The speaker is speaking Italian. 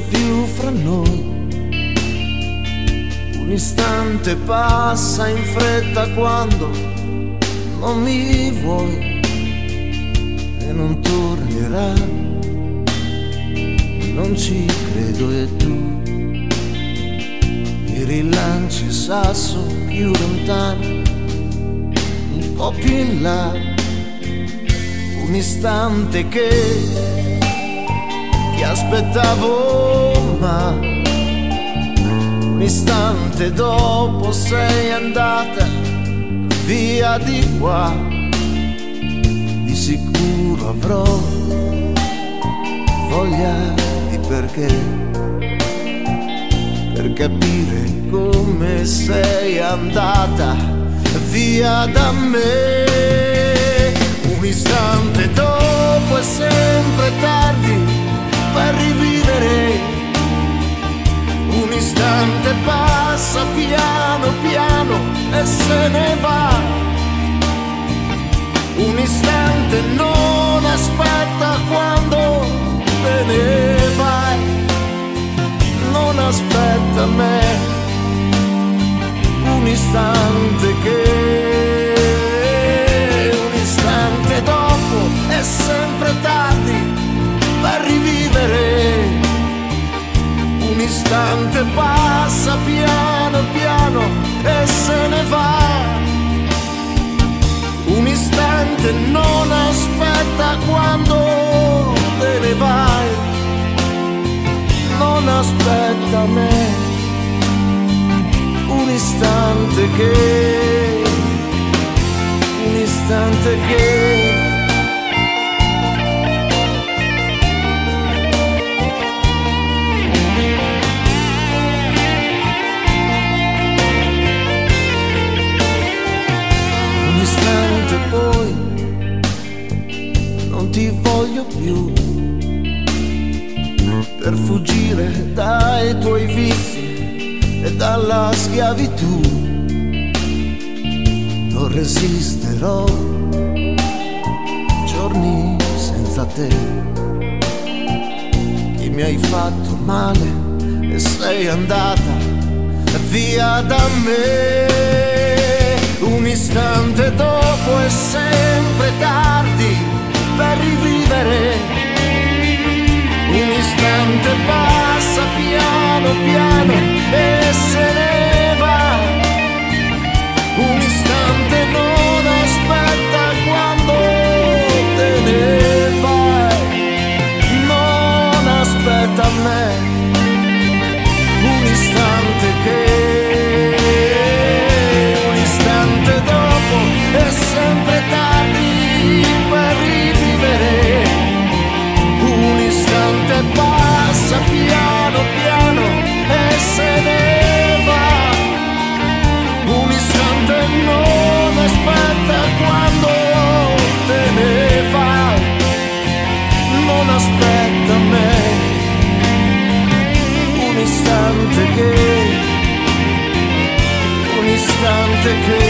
fra noi. Un istante passa in fretta quando non mi vuoi e non tornerà. Non ci credo e tu mi rilanci il sasso più lontano, un po' più in là, un istante che aspettavo ma un istante dopo sei andata via di qua. Di sicuro avrò voglia di perché per capire come sei andata via da me. Un istante dopo è sempre tardi per rivivere. Un istante passa piano piano e se ne va. Un istante non aspetta quando te ne vai. Non aspetta me. Un istante che istante non aspetta quando te ne vai. Non aspetta me. Un istante che, un istante che ti più per fuggire dai tuoi vizi e dalla schiavitù. Non resisterò giorni senza te che mi hai fatto male e sei andata via da me. Un istante dopo è sempre tardi to